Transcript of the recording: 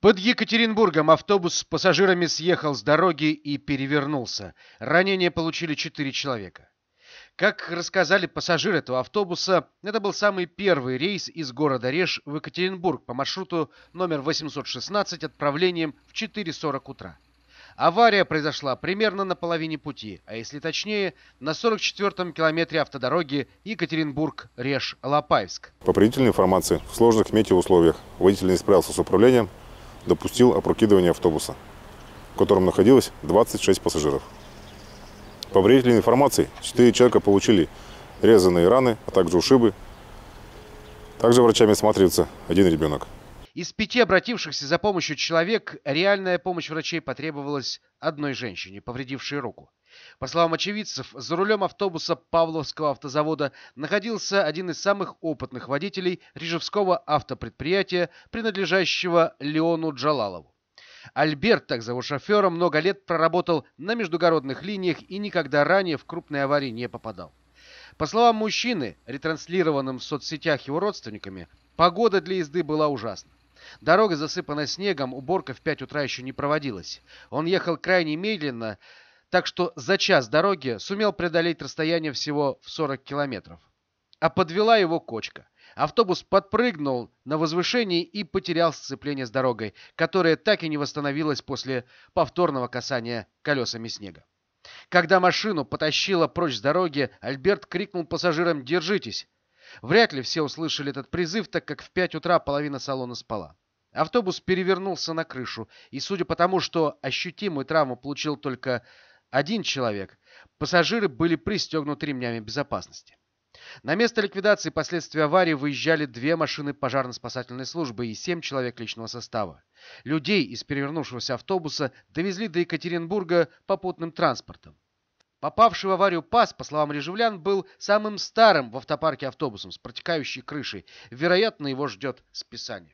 Под Екатеринбургом автобус с пассажирами съехал с дороги и перевернулся. Ранения получили четыре человека. Как рассказали пассажиры этого автобуса, это был самый первый рейс из города Реж в Екатеринбург по маршруту номер 816 отправлением в 4.40 утра. Авария произошла примерно на половине пути, а если точнее, на 44-м километре автодороги Екатеринбург-Реж-Алапаевск. По предварительной информации, в сложных метеоусловиях водитель не справился с управлением, допустил опрокидывание автобуса, в котором находилось 26 пассажиров. По предварительной информации, 4 человека получили резаные раны, а также ушибы. Также врачами осматривается один ребенок. Из пяти обратившихся за помощью человек реальная помощь врачей потребовалась одной женщине, повредившей руку. По словам очевидцев, за рулем автобуса Павловского автозавода находился один из самых опытных водителей Рижевского автопредприятия, принадлежащего Леону Джалалову. Альберт, так зовут шофера, много лет проработал на междугородных линиях и никогда ранее в крупные аварии не попадал. По словам мужчины, ретранслированным в соцсетях его родственниками, погода для езды была ужасна. Дорога засыпана снегом, уборка в 5 утра еще не проводилась. Он ехал крайне медленно, так что за час дороги сумел преодолеть расстояние всего в 40 километров. А подвела его кочка. Автобус подпрыгнул на возвышении и потерял сцепление с дорогой, которая так и не восстановилась после повторного касания колесами снега. Когда машину потащило прочь с дороги, Альберт крикнул пассажирам «Держитесь!». Вряд ли все услышали этот призыв, так как в 5 утра половина салона спала. Автобус перевернулся на крышу, и судя по тому, что ощутимую травму получил только один человек, пассажиры были пристегнуты ремнями безопасности. На место ликвидации последствий аварии выезжали две машины пожарно-спасательной службы и семь человек личного состава. Людей из перевернувшегося автобуса довезли до Екатеринбурга попутным транспортом. Попавший в аварию ПАС, по словам режевлян, был самым старым в автопарке автобусом с протекающей крышей. Вероятно, его ждет списание.